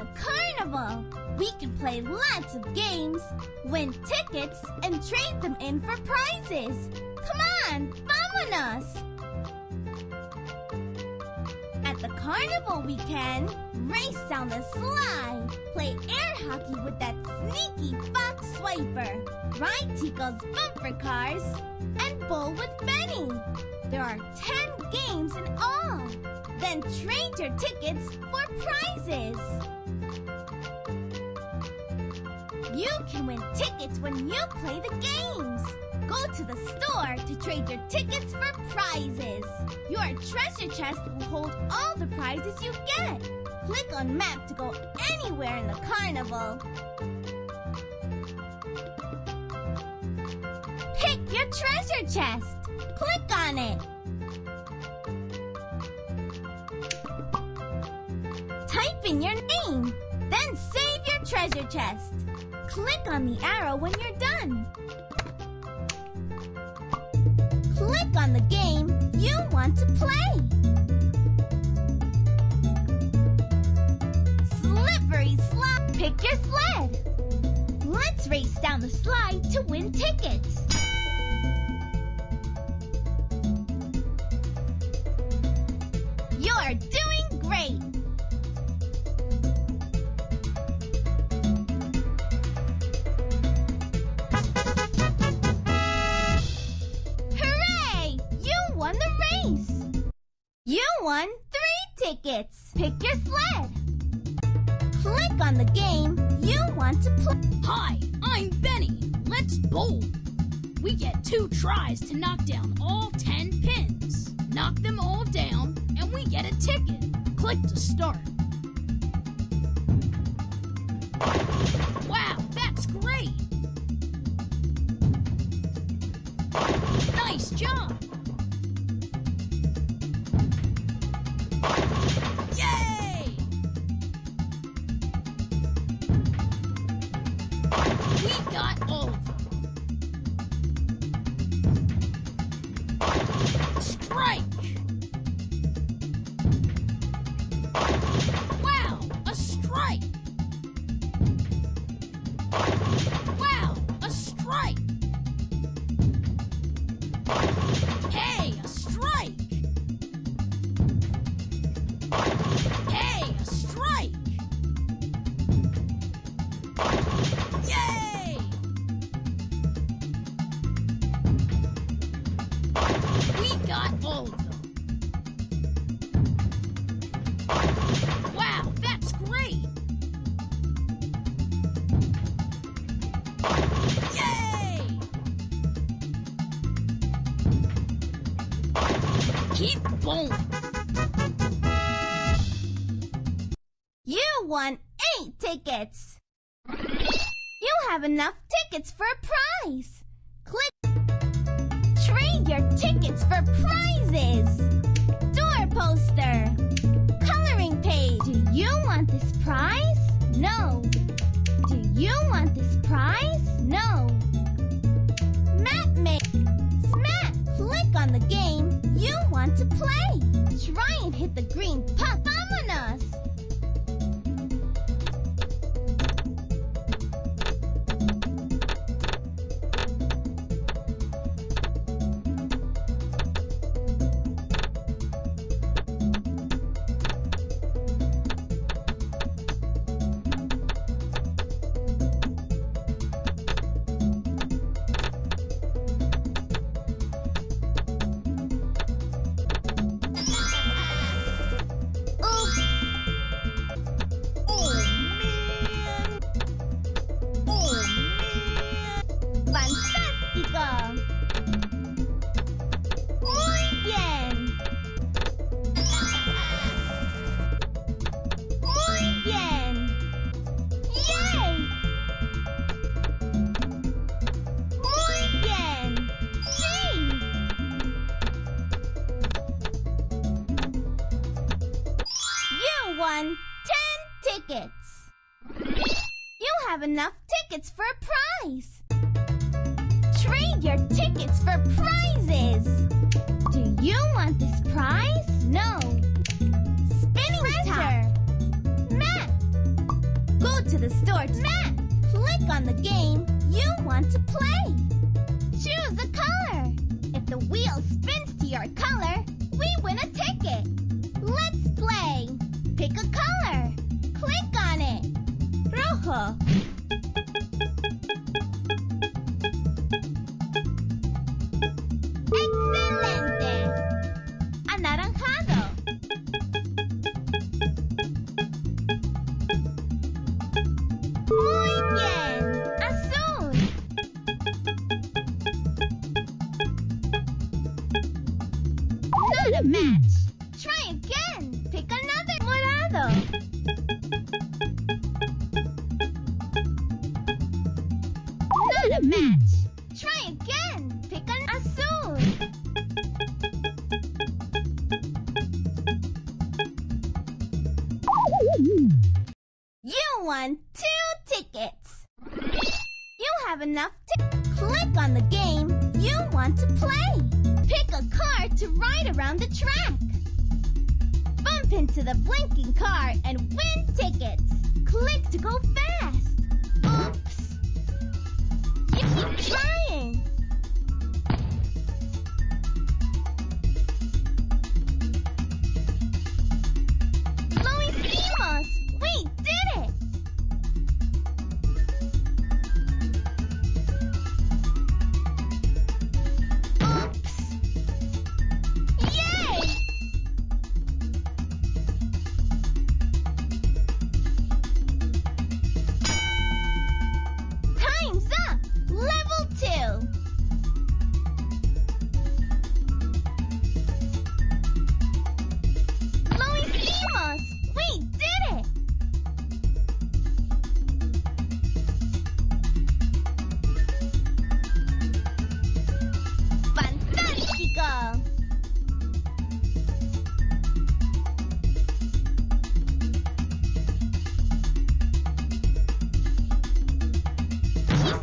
the carnival. We can play lots of games, win tickets, and trade them in for prizes. Come on, vámonos! At the carnival we can race down the slide, play air hockey with that sneaky fox swiper, ride Tico's bumper cars, and bowl with Benny. There are 10 games in all. Then trade your tickets for prizes. You can win tickets when you play the games. Go to the store to trade your tickets for prizes. Your treasure chest will hold all the prizes you get. Click on map to go anywhere in the carnival. Pick your treasure chest. Click on it. Type in your name. Then save your treasure chest. Click on the arrow when you're done. Click on the game you want to play. Slippery slide. Pick your sled. Let's race down the slide to win tickets. Hi, I'm Benny. Let's bowl. We get two tries to knock down all 10 pins. Knock them all down, and we get a ticket. Click to start. Wow, that's great! Nice job! We got got all of them. Wow, that's great! Yay! Keep bowling. You won eight tickets! You have enough tickets for a prize! Click your tickets for prizes! Dora poster! Coloring page! Do you want this prize? No! Do you want this prize? No! Map make! Smack! Click on the game you want to play! Try and hit the green puck! Vámonos! Tickets! You have enough tickets for a prize! Trade your tickets for prizes! Do you want this prize? No! Spinning top! Map! Go to the store to Matt. Click on the game you want to play. Choose a color. If the wheel spins to your color, we win a ticket. 哼 match.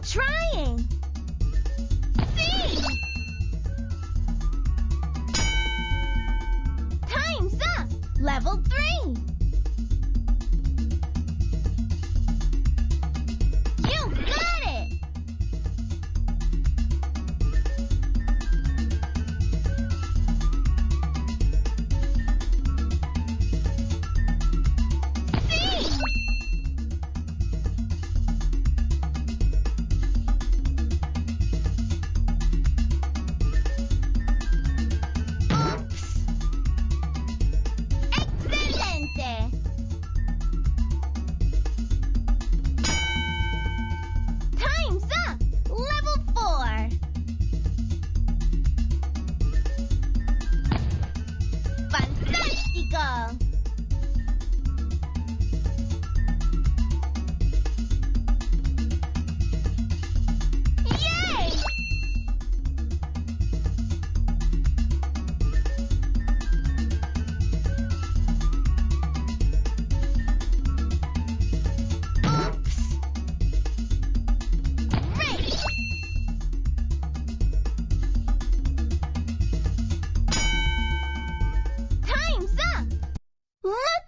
Trying!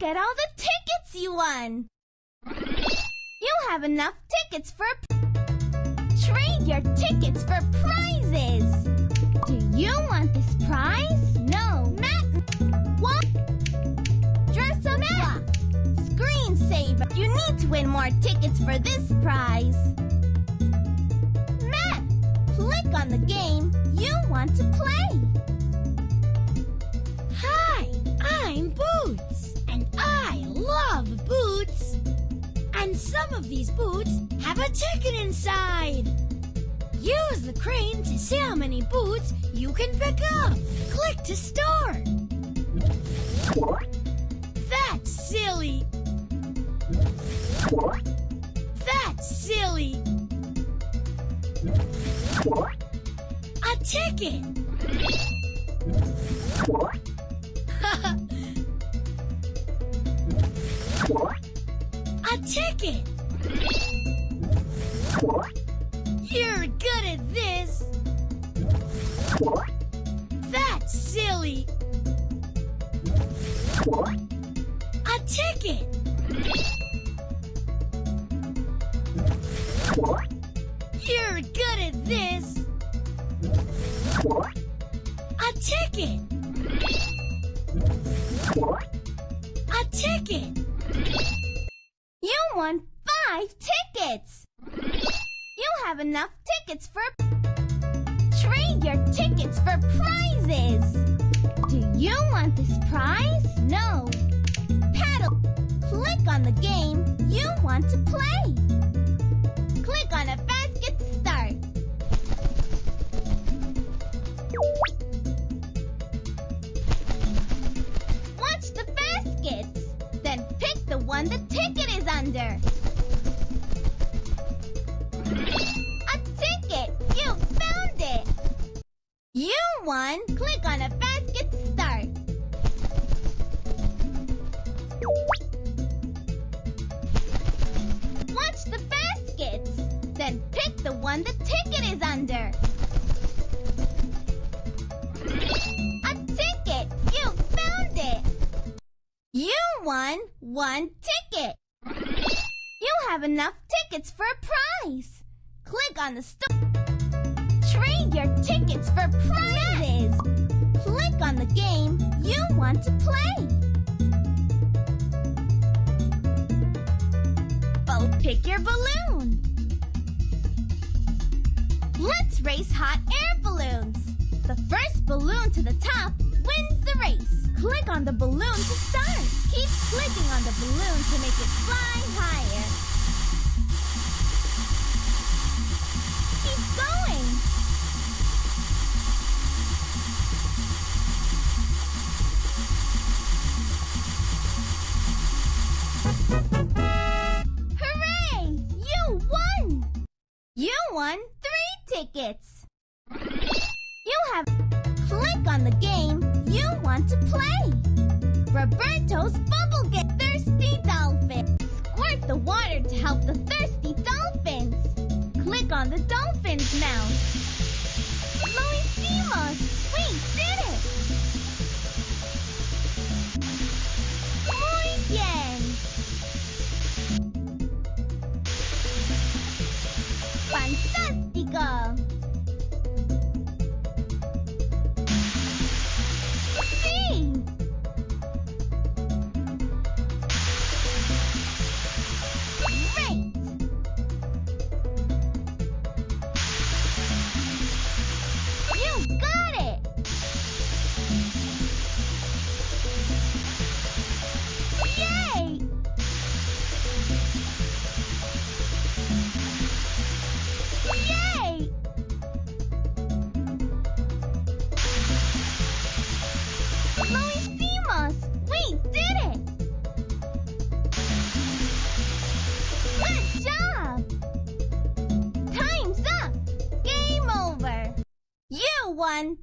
Look at all the tickets you won! You have enough tickets for Trade your tickets for prizes! Do you want this prize? No. Matt, what? Dress up Matt. Screensaver. You need to win more tickets for this prize. Matt, click on the game you want to play. Hi, I'm Boots, some of these boots have a ticket inside. Use the crane to see how many boots you can pick up. Click to start. That's silly. That's silly. A ticket. A ticket! You're good at this! That's silly! A ticket! You're good at this. A ticket. A ticket. You won five tickets! You have enough tickets for... Trade your tickets for prizes! Do you want this prize? No. Paddle. Click on the game you want to play. Click on a won one ticket. You have enough tickets for a prize. Click on the store. Trade your tickets for prizes. Click on the game you want to play. Pick your balloon. Let's race hot air balloons. The first balloon to the top wins the race. Click on the balloon to start. Keep clicking on the balloon to make it fly higher. Keep going. Hooray! You won! You won three tickets. You have click on the game you want to play. Roberto's Bubble Get Thirsty Dolphin. Squirt the water to help the thirsty dolphins. Click on the dolphin's hicimos! We did it! Muy bien! ¡Fantástico! Won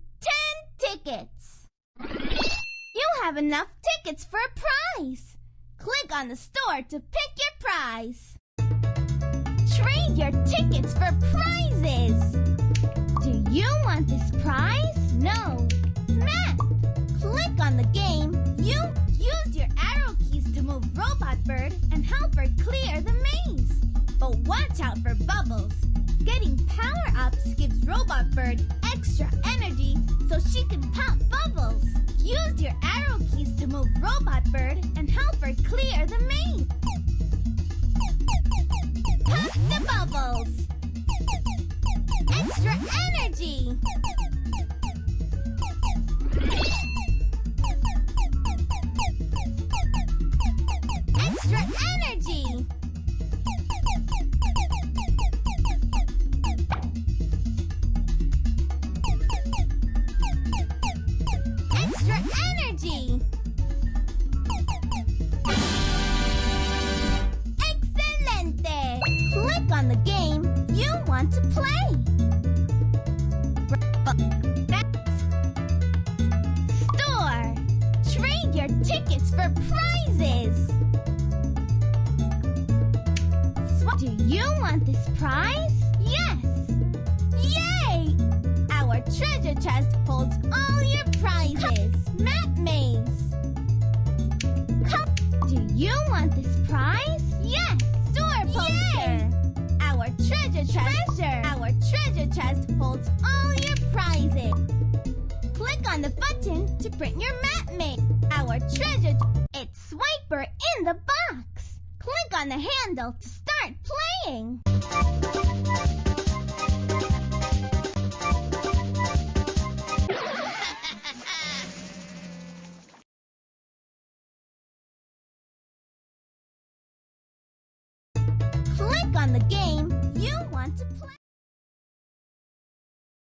10 tickets! You have enough tickets for a prize! Click on the store to pick your prize! Trade your tickets for prizes! Do you want this prize? No. Map! Click on the game. You use your arrow keys to move Robot Bird and help her clear the maze. But watch out for bubbles. Getting power-ups gives Robot Bird extra so she can pop your tickets for prizes! Sw Do you want this prize? Yes! Yay! Our treasure chest holds all your prizes! Cup. Map maze! Cup. Do you want this prize? Yes! Dora poster! Yay! Our treasure chest... Treasure! Our treasure chest holds all your prizes! Click on the button to print your map map. Our treasure, it's Swiper in the box. Click on the handle to start playing. Click on the game